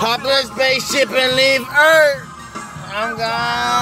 Hop this spaceship and leave Earth. I'm gone.